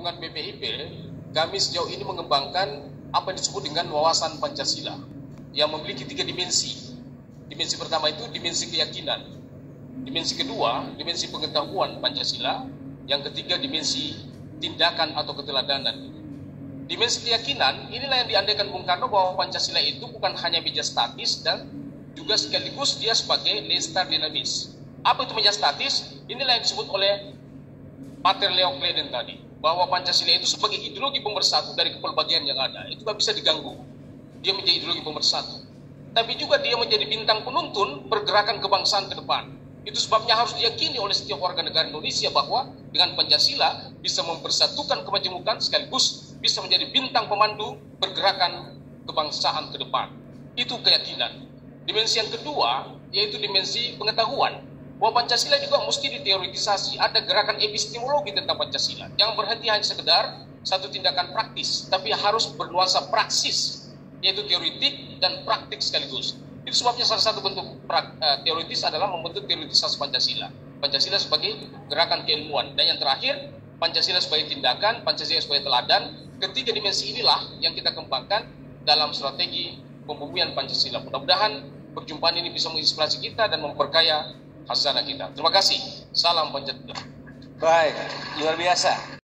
lingkungan BPIP, kami sejauh ini mengembangkan apa yang disebut dengan wawasan Pancasila yang memiliki tiga dimensi. Dimensi pertama itu dimensi keyakinan. Dimensi kedua, dimensi pengetahuan Pancasila. Yang ketiga, dimensi tindakan atau keteladanan. Dimensi keyakinan, inilah yang diandaikan Bung Karno bahwa Pancasila itu bukan hanya meja statis dan juga sekaligus dia sebagai lestar dinamis. Apa itu meja statis? Inilah yang disebut oleh Pater Leo Kleden tadi bahwa Pancasila itu sebagai ideologi pemersatu dari kepelbagian yang ada itu gak bisa diganggu. Dia menjadi ideologi pemersatu. Tapi juga dia menjadi bintang penuntun pergerakan kebangsaan ke depan. Itu sebabnya harus diyakini oleh setiap warga negara Indonesia bahwa dengan Pancasila bisa mempersatukan kemajemukan sekaligus bisa menjadi bintang pemandu pergerakan kebangsaan ke depan. Itu keyakinan. Dimensi yang kedua yaitu dimensi pengetahuan bahwa Pancasila juga mesti diteoretisasi. Ada gerakan epistemologi tentang Pancasila. Jangan berhenti hanya sekedar satu tindakan praktis, tapi harus bernuansa praksis, yaitu teoritik dan praktik sekaligus. Itu sebabnya salah satu bentuk pra, uh, teoritis adalah membentuk teoritisasi Pancasila. Pancasila sebagai gerakan keilmuan. Dan yang terakhir, Pancasila sebagai tindakan, Pancasila sebagai teladan. Ketiga dimensi inilah yang kita kembangkan dalam strategi pembumian Pancasila. Mudah-mudahan perjumpaan ini bisa menginspirasi kita dan memperkaya hasanah kita. Terima kasih. Salam Pancasila. Baik, luar biasa.